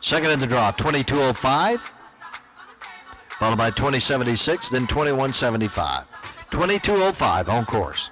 Second in the draw, 2205, followed by 2076, then 2175. 2205 on course.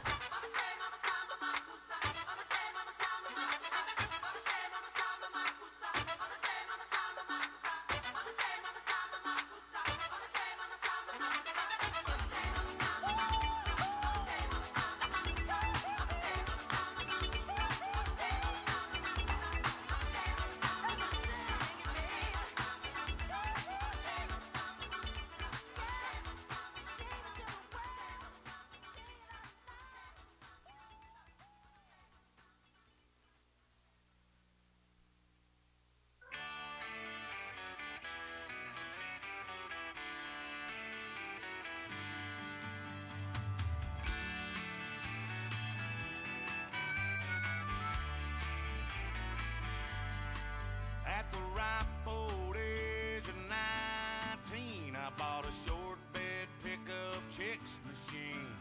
Bought a short bed pickup chicks machine.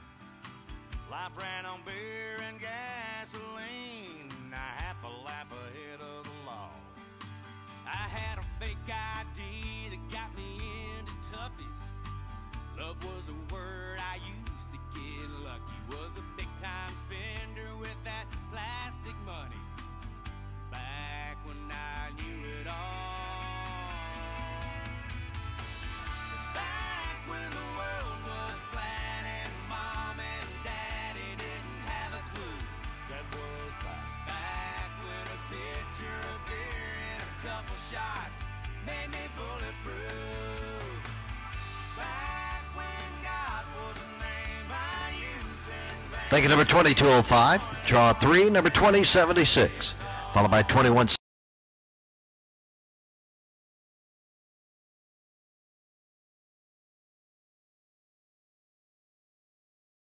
Life ran on beer and gasoline, a half a lap ahead of the law. I had a fake ID that got me into toughies. Love was a word I used to get lucky. Was a big couple shots made me bulletproof. Back when God was a name I used in. Thank you, number 2205. Draw three, number 2076, followed by 21.